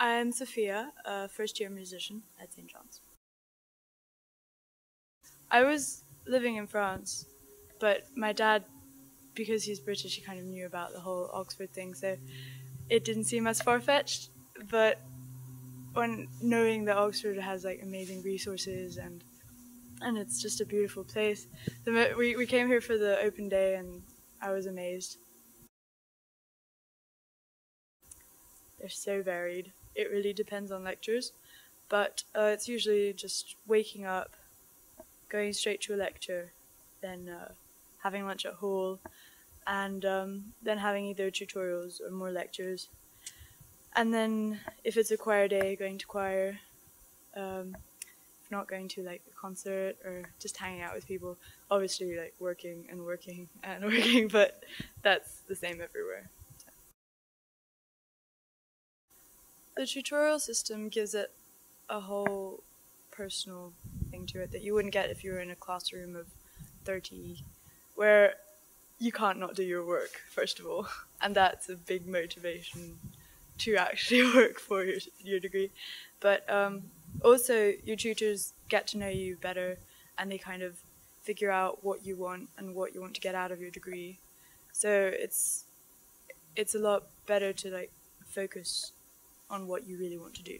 I'm Sofia, a first year musician at St. John's. I was living in France, but my dad, because he's British, he kind of knew about the whole Oxford thing, so it didn't seem as far fetched. But when knowing that Oxford has like amazing resources and and it's just a beautiful place, the, we we came here for the open day and I was amazed. They're so varied. It really depends on lectures, but uh, it's usually just waking up, going straight to a lecture, then uh, having lunch at hall, and um, then having either tutorials or more lectures. And then, if it's a choir day, going to choir. Um, if not going to like a concert or just hanging out with people. Obviously, like working and working and working, but that's the same everywhere. The tutorial system gives it a whole personal thing to it that you wouldn't get if you were in a classroom of 30, where you can't not do your work, first of all, and that's a big motivation to actually work for your, your degree. But um, also, your tutors get to know you better and they kind of figure out what you want and what you want to get out of your degree. So it's it's a lot better to like focus on what you really want to do.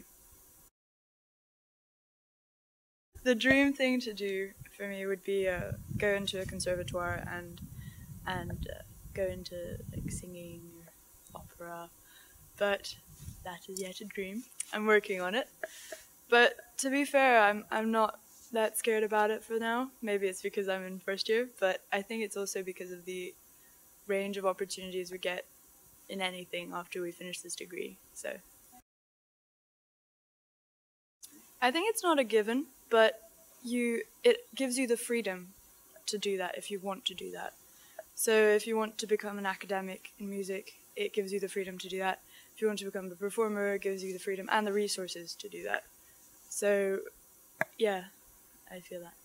The dream thing to do for me would be uh, go into a conservatoire and and uh, go into like singing or opera, but that is yet a dream. I'm working on it. But to be fair, I'm I'm not that scared about it for now. Maybe it's because I'm in first year, but I think it's also because of the range of opportunities we get in anything after we finish this degree. So I think it's not a given, but you it gives you the freedom to do that if you want to do that. So if you want to become an academic in music, it gives you the freedom to do that. If you want to become a performer, it gives you the freedom and the resources to do that. So yeah, I feel that.